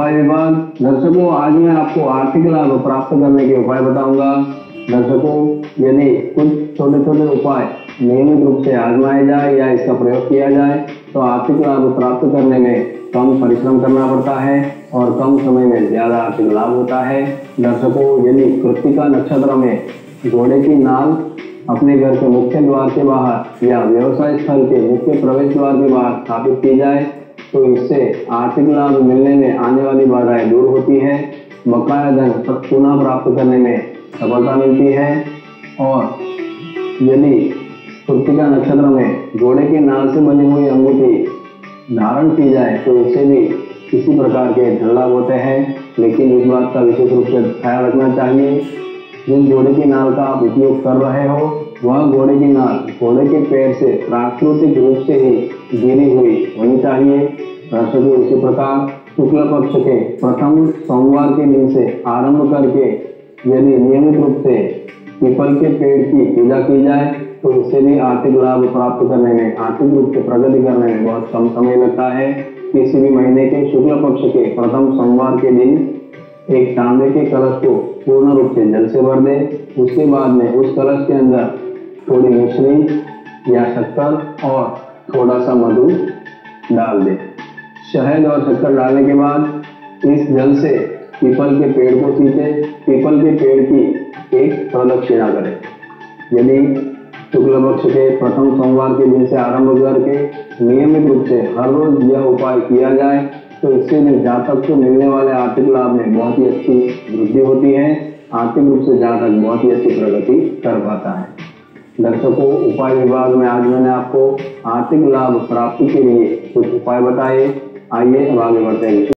उपाय विभाग। दर्शकों, आज मैं आपको आर्थिक लाभ प्राप्त करने के उपाय बताऊँगा। दर्शकों यदि कुछ छोटे छोटे उपाय नियमित रूप से आजमाए जाए या इसका प्रयोग किया जाए तो आर्थिक लाभ प्राप्त करने में कम परिश्रम करना पड़ता है और कम समय में ज़्यादा आर्थिक लाभ होता है। दर्शकों यदि कृतिका नक्षत्र में घोड़े की नाल अपने घर के मुख्य द्वार के बाहर या व्यवसाय स्थल के मुख्य प्रवेश द्वार के बाहर स्थापित की जाए। तो इससे आर्थिक लाभ मिलने में आने वाली बाधाएँ दूर होती है। बकाया धन पुनः प्राप्त करने में सफलता मिलती है। और यदि कृतिका नक्षत्र में घोड़े के नाल से बनी हुई अंगूठी धारण की जाए तो इससे भी किसी प्रकार के धन लाभ होते हैं। लेकिन इस बात का विशेष रूप से ख्याल रखना चाहिए, जिस घोड़े की नाल का आप उपयोग कर रहे हो, वह घोड़े की नाल, घोड़े के पैर से प्राकृतिक रूप से ही गिरी हुई होनी चाहिए। दर्शकों इसी प्रकार शुक्ल पक्ष के प्रथम सोमवार के दिन से आरंभ करके यदि नियमित रूप से पीपल के पेड़ की पूजा की जाए तो इससे भी आर्थिक लाभ प्राप्त करने में, आर्थिक रूप से प्रगति करने में बहुत कम समय लगता है। किसी भी महीने के शुक्ल पक्ष के प्रथम सोमवार के दिन एक तांबे के कलश को पूर्ण रूप से जल से भर दे। उसके बाद में उस कलश के अंदर थोड़ी मिश्री या शक्कर और थोड़ा सा मधु डाल दे। शहद और शक्कर डालने के बाद इस जल से पीपल के पेड़ को सींचे पीपल के पेड़ की एक प्रदक्षिणा करें। यदि शुक्ल पक्ष के प्रथम सोमवार के दिन से आरंभ करके नियमित रूप से हर रोज यह उपाय किया जाए तो इससे भी जातक को मिलने वाले आर्थिक लाभ में बहुत ही अच्छी वृद्धि होती है। आर्थिक रूप से जातक बहुत ही अच्छी प्रगति कर पाता है। दर्शकों उपाय विभाग में आज मैंने आपको आर्थिक लाभ प्राप्ति के लिए कुछ उपाय बताए। आइए आगे बढ़ते हैं।